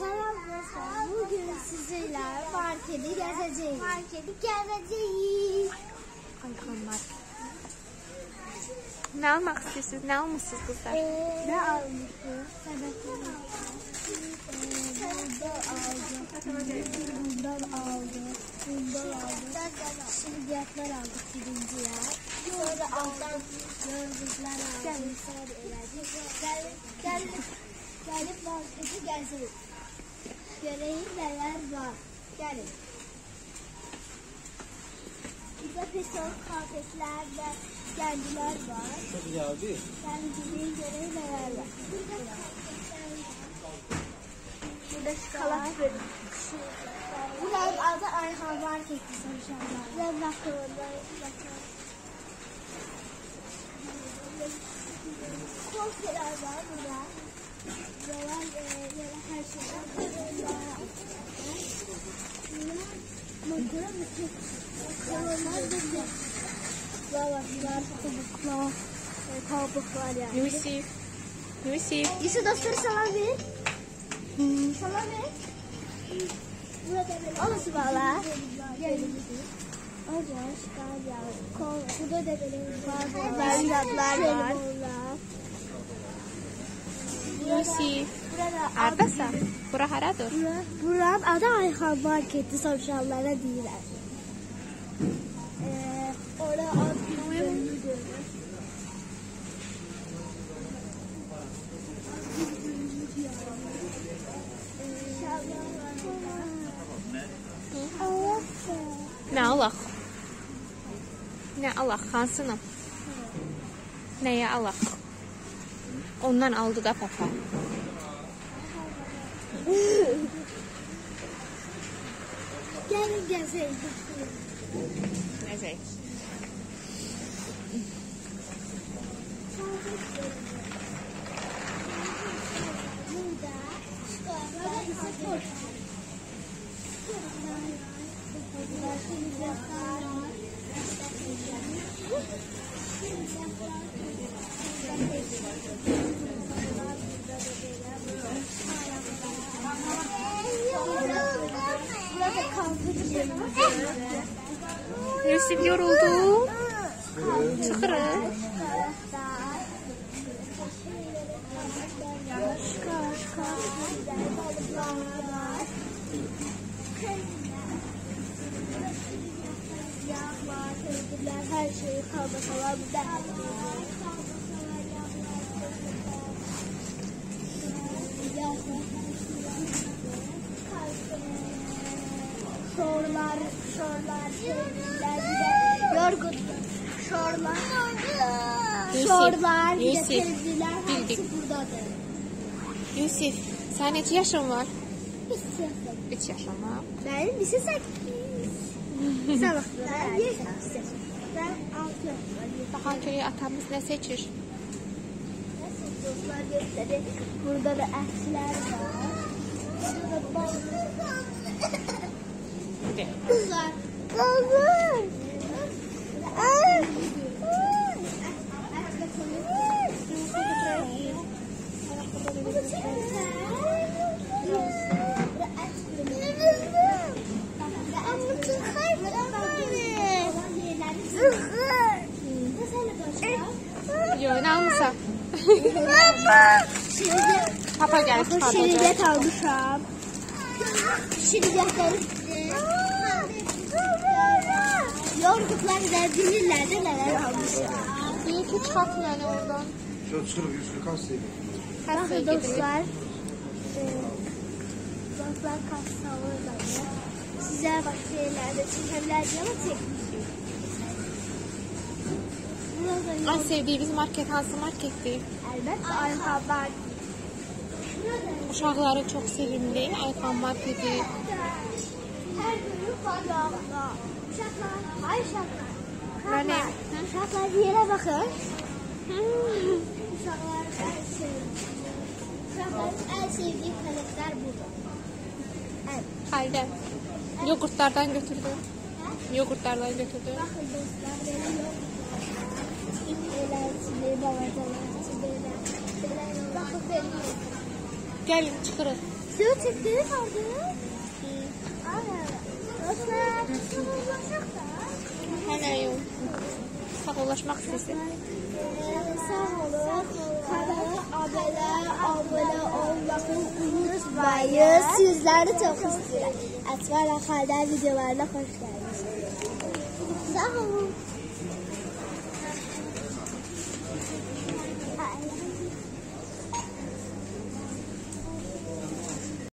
Selam dostlar. Bugün sizinle marketi gezeceğiz. Marketi gezeceğiz. Ayxanlar. Nə almaq istəyirsiniz? Nə almısınız qızlar? Ee, ne almışsın? Sebepleri. Bundan aldım. Bundan aldım. Şimdi fiyatlar aldık birinciye. Sonra alttan gözlükler aldım. Sonra elədik. Gel, gel, gelip marketi gezelim. Göreyim neler var. Gelin. Burada petrol kafesler ve kendiler var. Çok iyi abi. Bildiğin görevi neler var. Burada Burada şokolat ve Bunların adı Ayhan Market'i soruşanlar. Ve makaronu. Konseler var burada. Yalan, e, yalan her şey var. Makaron mu? Makaronlar da bir. Valla bunlar kabuklar. E, kabuklar yani. Yusif. Yusif. Yusuf dostları salam ver. Salam ver. Olası valla. Acayip şikayet Kol. Burada da böyle balyatlar var. Lucy. Hardasan? Bura haradır? Buranın adı Ayxan Marketdir, sovşallara deyirəm. E, ora ad gülünü görür. Nə alaq? Nə alaq? Hansını? Nəyə alaq? Ondan aldı da papa. Gəlin gəzək. Nəzək. Burada şokolada Yusif yoruldu. Çıxırıq. Her şeyi kalmasalar burada. Şorlar, şorlar, sevgililer, bir de yorgun. Şorlar, Yusuf, şorlar, Yusuf, bildik. buradadır. Yusif, sən neçə yaşın var? Hiç sevdim. 3 yaşın var. Benim lise sekiz. Sen bak. Ben bir Ben altı. Baxan görək atamız nə seçir? Dostlar. Burada da əkslər var. Burada da balıklar. De. Yo, nə almısan? Şimdi Papa gəlib Bakın çıxardacaq. şiridet almışam. Yorgunlar da bilirler de neler almışım. Deyir ki, çıxartın yəni oradan. Şöyle yüzünü kastayım. Kasaya Bakın gedirik. dostlar. e, Dostlar kastalı da Size başka yerlerde çekebilirler ama çekmişim. Burada En yok. sevdiyiniz market hansı marketdir? Elbette ayakkabılar. Uşaqların çox sevimli Ayxan marketi. Her günü var ya. Uşaklar, ay uşaklar. Böyle. Uşaklar bir yere bakın. Uşaklar en sevdiği. Uşakların en sevdiği karakter budur. Evet. Haldə. Yoğurtlardan götürdüm. Yoğurtlardan götürdüm. Bakın dostlar benim çileğiler. Bakın. Gəlin çıxırıq. Size çektiğini kaldı. Aynen. Hələ yox. Sağollaşmaq istəyirsən? Sağ olun. Kanala abunə, abunə olmaqın unutmayın. Sizləri çox istəyirəm. Ətvar Axadə videolarına xoş gəlmişsiniz. Sağ olun.